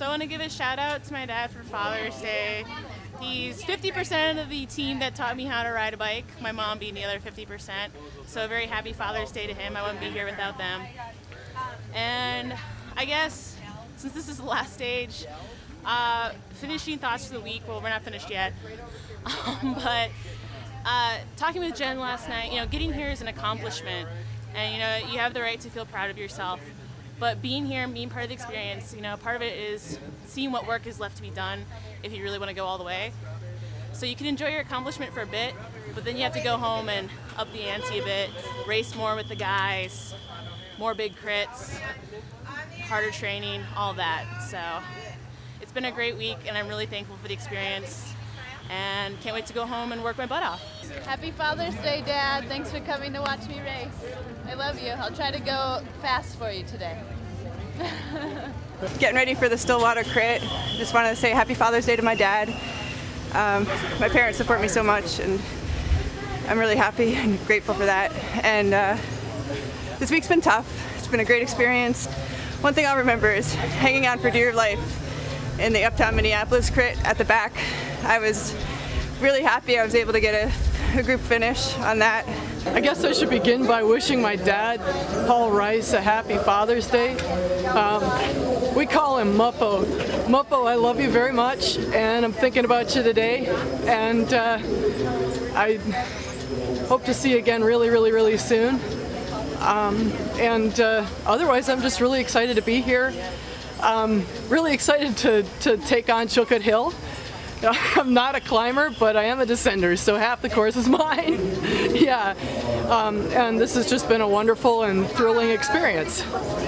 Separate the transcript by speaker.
Speaker 1: So I want to give a shout out to my dad for Father's Day. He's 50% of the team that taught me how to ride a bike, my mom being the other 50%. So very happy Father's Day to him. I wouldn't be here without them. And I guess since this is the last stage, uh, finishing thoughts for the week. Well, we're not finished yet, um, but uh, talking with Jen last night, you know, getting here is an accomplishment, and you know, you have the right to feel proud of yourself. But being here and being part of the experience, you know, part of it is seeing what work is left to be done if you really want to go all the way. So you can enjoy your accomplishment for a bit, but then you have to go home and up the ante a bit, race more with the guys, more big crits, harder training, all that. So it's been a great week, and I'm really thankful for the experience. And can't wait to go home and work my butt off.
Speaker 2: Happy Father's Day, Dad. Thanks for coming to watch me race. I love you. I'll try to go fast for you today.
Speaker 3: Getting ready for the Stillwater Crit. Just wanted to say Happy Father's Day to my dad. Um, my parents support me so much, and I'm really happy and grateful for that. And uh, this week's been tough. It's been a great experience. One thing I'll remember is hanging on for dear life in the Uptown Minneapolis crit at the back. I was really happy I was able to get a, a, group finish on that.
Speaker 4: I guess I should begin by wishing my dad, Paul Rice, a happy Father's Day. Um, we call him Muppo. Muppo, I love you very much, and I'm thinking about you today, and uh, I hope to see you again really, really, really soon. Um, and uh, otherwise, I'm just really excited to be here. Um, really excited to, to take on Chilkoot Hill. I'm not a climber, but I am a descender, so half the course is mine. yeah, um, and this has just been a wonderful and thrilling experience.